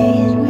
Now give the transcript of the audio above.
It